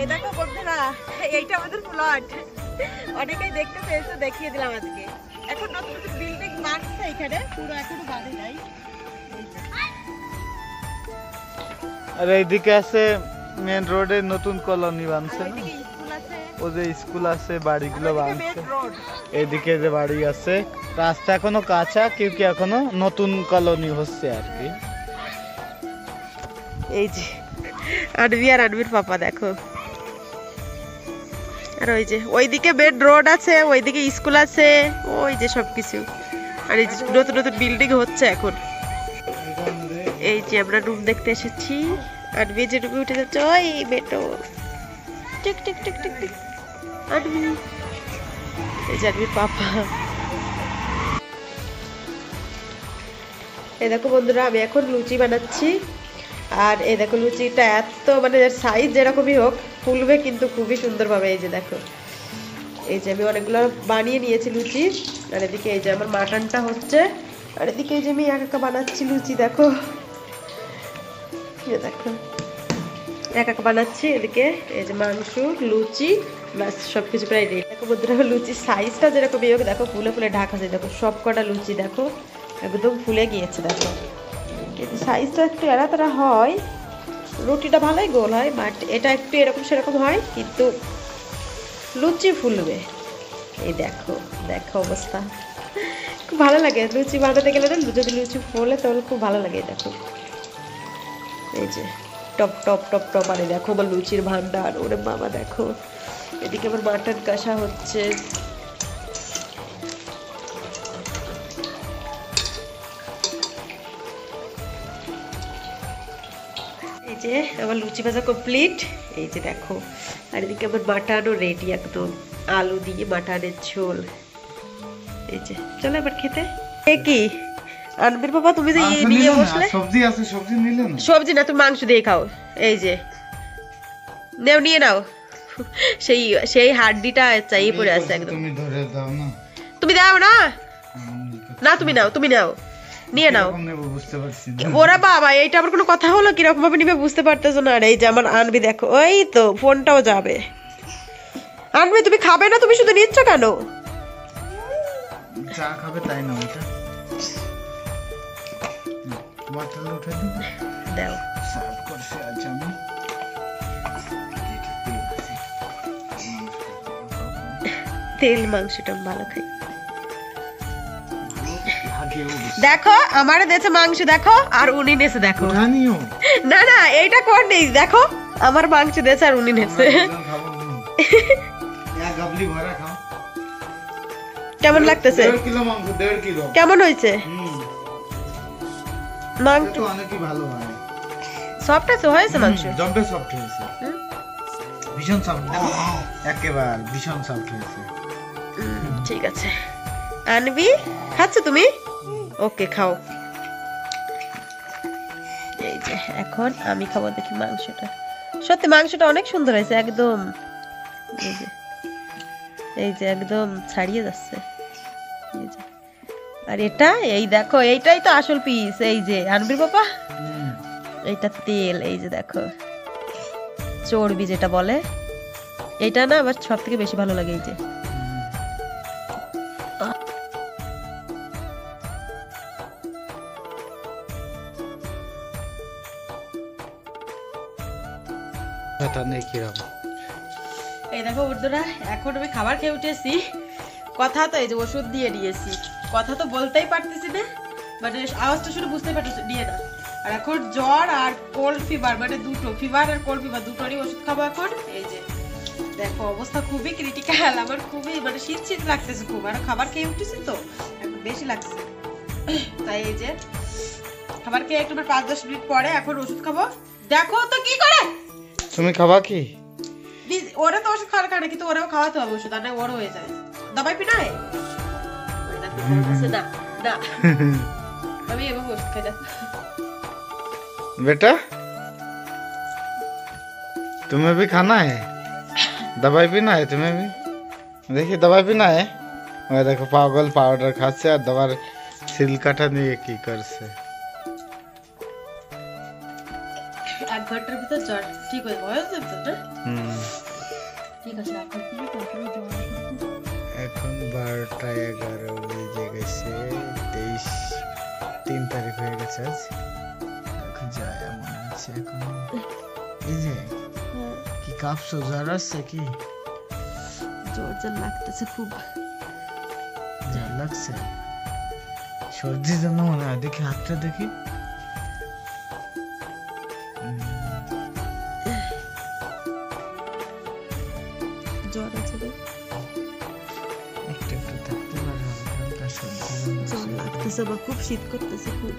এই দেখো বন্ধুরা এইটা আমাদের প্লট অনেকেই দেখতে পেয়েছে দেখিয়ে দিলাম আজকে। এখন নতুন নতুন বিল্ডিং বাড়ছে এখানে পুরো এখনও বাড়ি নাই। আর এইদিকে আছে মেন রোডে নতুন কলোনি বানছে না? ও যে স্কুল আছে বাড়িগুলো বানছে। এদিকে যে বাড়ি আছে রাস্তা এখনও কাঁচা কেউ কি এখনও নতুন কলোনি হচ্ছে আর কি? এই যে আনবি আর আনবির পাপা দেখো। আর ওই যে, ওইদিকে বেড রোড আছে, ওইদিকে স্কুল আছে, ওই যে সবকিছু। আর এই যে নতুন নতুন বিল্ডিং হচ্ছে এখন। এই যে আমরা রুম দেখতে এসেছি। আনবি যে রুমে উঠে যাচ্ছে, ওই বেটো টিক টিক টিক টিক টিক। আনবি এই যে আনবির পাপা। এই দেখো বন্ধুরা, আমি এখন লুচি বানাচ্ছি। আর এই দেখো লুচিটা এত মানে সাইজ যেরকমই হোক ফুলবে কিন্তু খুবই সুন্দরভাবে, এই যে দেখো। এই যে আমি অনেকগুলো বানিয়ে নিয়েছি লুচি, আর এদিকে এই যে আমার মাটনটা হচ্ছে, আর এদিকে এই যে আমি এক একা বানাচ্ছি লুচি, দেখো। এই দেখো। এক এক বানাচ্ছি, এদিকে এই যে মাংস, লুচি, ব্যাস সব কিছু প্রায় রেডি দেখো বন্ধুরা লুচির সাইজটা যেরকম হোক, দেখো, ফুলে ফুলে ঢাকা আছে, দেখো সব কটা লুচি, দেখো, একদম ফুলে গিয়েছে, দেখো। কিন্তু সাইজটা একটু এরা তারা হয় রুটিটা ভালোই গোল হয় বাট এটা একটু এরকম সেরকম হয়, কিন্তু লুচি ফুলবে। এই দেখো দেখো অবস্থা। খুব ভালো লাগে লুচি বানাতে গেলে যদি লুচি ফোলে তাহলে খুব ভালো লাগে, দেখো। এই যে, টপ টপ টপ টপ, আরে দেখো আমার লুচির ভান্ডার, ওরে বাবা, দেখো। এদিকে আমার মাটন কষা হচ্ছে। যে আমার লুচি ভাজা কমপ্লিট এই যে দেখো আর এদিকে আমার মাটানও রেডি একদম। আলু দিয়ে মাটানের ঝোল। এই যে চলো এবার খেতে। এ কি? আনবির বাবা তুমি যে ইয়ে নিয়ে বসলে? সবজি আছে সবজি নিলে না? সবজি না তুমি মাংস দিয়ে খাও। এই যে নেও নিয়ে নাও। সেই সেই হাড্ডিটা চাই পড়ে আছে একদম। তুমি ধরে দাও না। তুমি দাও না? না তুমি নাও তুমি নাও। নিয়ে নাও। ওরা বাবা এইটা আমার কোনো কথা হলো? কীরকম ভাবে নিবে বুঝতে পারতেছো না। আর এই যে আমার আনবি দেখো ওই তো ফোনটাও যাবে। আনবি তুমি খাবে না? তুমি শুধু নিচ্ছ কেন? খাবে তাই না ওটা বটল উঠে দাও। সার্ভ করছি আজ আমি। তেল মাংসটা ভালো খাই। দেখো আমারে দেছে মাংস দেখো আর উনি নেছে দেখো। না না এইটা কোন নেই দেখো আমার মাংস দেছে আর উনি নেছে কেমন লাগতেছে? কেমন হয়েছে? হুম। মাংস তো অনেকই ভালো হয়। সফট আছে হয়েছে মাংস? জম্পে সফট হয়েছে। ভীষণ সফট একেবারে ভীষণ সফট হয়েছে। ঠিক আছে। আনবি? খাচ্ছ তুমি? ওকে, খাও। এই যে, এখন আমি খাব দেখি মাংসটা। সত্যি, মাংসটা অনেক সুন্দর হয়েছে, একদম। এই যে একদম ছাড়িয়ে যাচ্ছে। আর এটা, এই দেখো, এইটাই তো আসল পিস এই যে। আনবির বাবা এইটা তেল, এই যে দেখো। চর্বি যেটা বলে। এইটা না আমার সব থেকে বেশি ভালো লাগে, এই যে। এটা নেই কীরকম? এই দেখো বন্ধুরা এখন আমি খাবার খেয়ে উঠেছি। কথা তো এই যে ওষুধ দিয়ে নিয়েছি কথা তো বলতেই পারতেছি না মানে আওয়াজটা শুনে বুঝতে পারতেছি নিয়ে না আর এখন জ্বর আর কোল্ড ফিভার মানে দুটো ফিভার আর কোল্ড ফিভার দুটোরই ওষুধ খাব এখন। এই যে, দেখো অবস্থা খুবই ক্রিটিক্যাল আমার খুবই মানে শীত শীত লাগতেছে খুব। আর খাবার খেয়ে উঠেছি তো, এখন বেশি লাগছে। তাই এই যে, খাবার খেয়ে একটু পাঁচ দশ মিনিট পরে এখন ওষুধ খাব। দেখো তো কি করে! তুমি খাবা কি দিদি, ওরা তো ওষুধ খাওয়ার কারণে কিন্তু ওরাও খাওয়াতে হবে ওষুধ আর না ওরও হয়ে যায় দাবাই পিনাই না না আমি এভাবে ওষুধ খাই দেখো बेटा तुम्हें भी खाना है दवाई पीना है तुम्हें भी देखिए दवाई पीना है ওই দেখো পাগল পাউডার খাচ্ছে আর দাবার সিল কাটা নিয়ে কি করছে আর ঘণ্টার ভিতর জ্বর ঠিক হয়ে তো? না হুম। ঠিক আছে রাখো কি। এখন বারোটা এগারো বেজে গেছে তেইশ তিন তারিখ হয়ে গেছে আজ। এখন যায় মনে হচ্ছে এখন এই যে হ্যাঁ, কি কাঁপছো জ্বর আসছে কি? জ্বর জ্বর লাগতেছে খুব। জ্বর লাগছে। সর্দির জন্য মনে হয় দেখি হাতটা দেখি। জ্বর আছে রে একটু একটু থাকতে পারে হালকা হালকা সর্দি জ্বর লাগতেছে বা খুব শীত করতেছে খুব।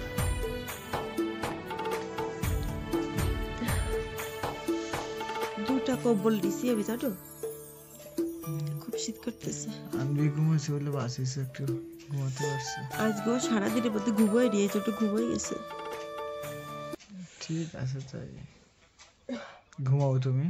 দুটা কম্বল দিছি আমি জানো? খুব শীত করতেছে। আমি ঘুমাইছি বলে বাসিস একটু ঘুমাতে পারছি। আজকেও সারাদিনের মধ্যে ঘুমোয় নিয়েছে একটু ঘুমোয় গেছে। ঠিক আছে তাই। ঘুমাও তুমি।